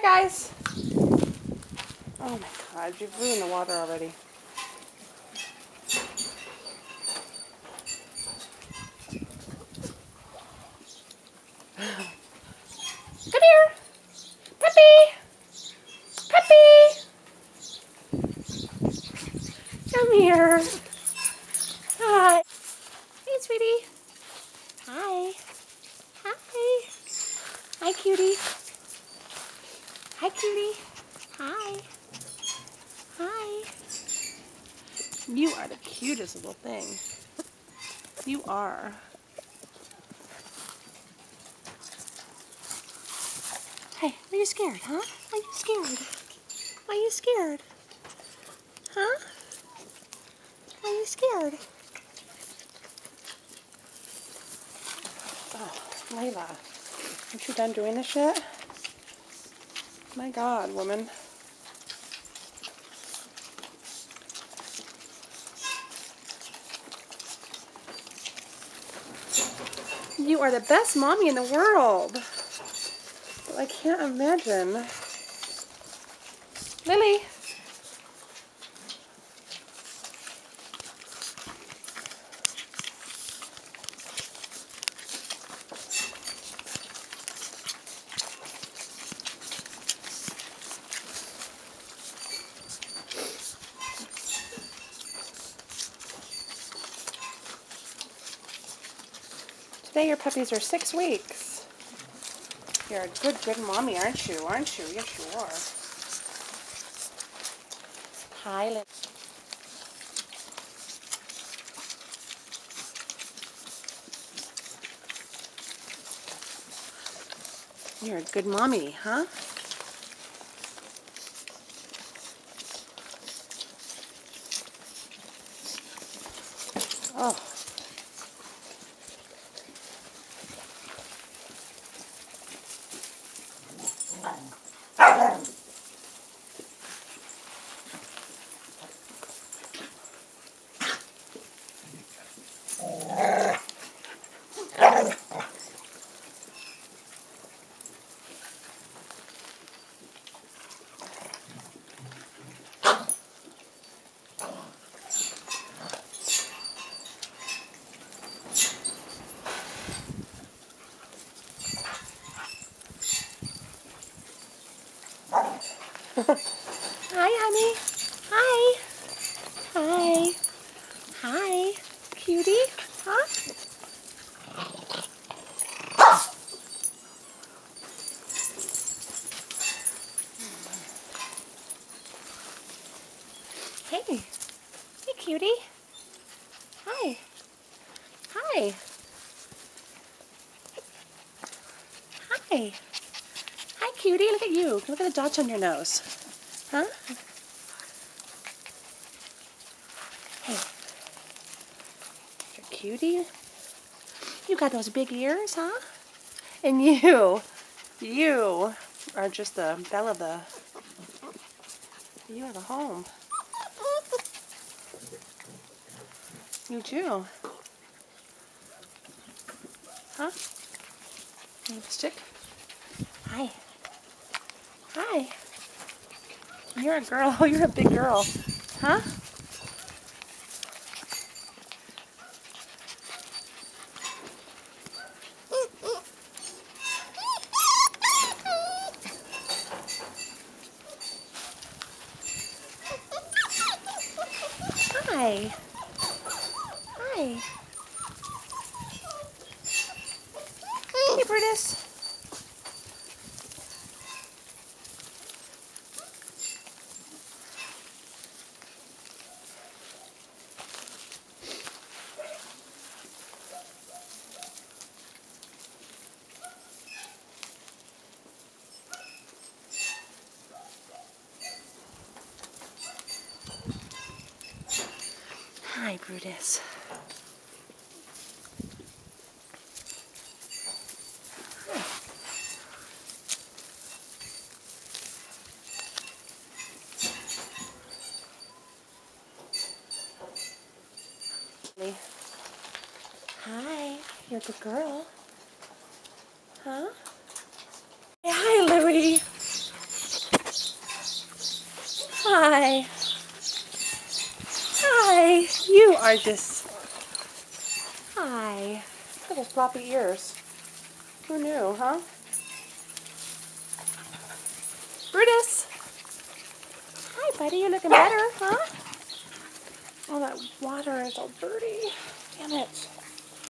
here, guys. Oh my god, you've ruined the water already. Come here. Puppy. Puppy. Come here. Hi. Hey, sweetie. Hi. Hi. Hi, cutie. Hi, cutie. Hi. Hi. You are the cutest little thing. You are. Hey, are you scared, huh? Are you scared? Are you scared? Huh? Are you scared? Oh, Layla, aren't you done doing this yet? My God, woman. You are the best mommy in the world. But I can't imagine. Lily. Today your puppies are six weeks. You're a good, good mommy, aren't you? Aren't you? Yes, you are. Hi. You're a good mommy, huh? Hi, honey. Hi. Hi. Hi. Cutie. Huh? Hey. Hey, cutie. Hi. Hi. Hi. Hi, cutie. Look at you. Look at the dots on your nose. Huh? Hey. You're cutie. You got those big ears, huh? And you, you are just the belle of the, you are the home. You too. Huh? You have a stick? Hi. Hi. You're a girl. Oh, You're a big girl. Huh? Hi. Hi. Hi, Brutus. Hi. Hi, you're a good girl. Huh? Hey, hi, Louie. Hi. Hi. You are just. Hi. Those floppy ears. Who knew, huh? Brutus. Hi, buddy. You're looking better, huh? Oh, that water is all dirty. Damn it.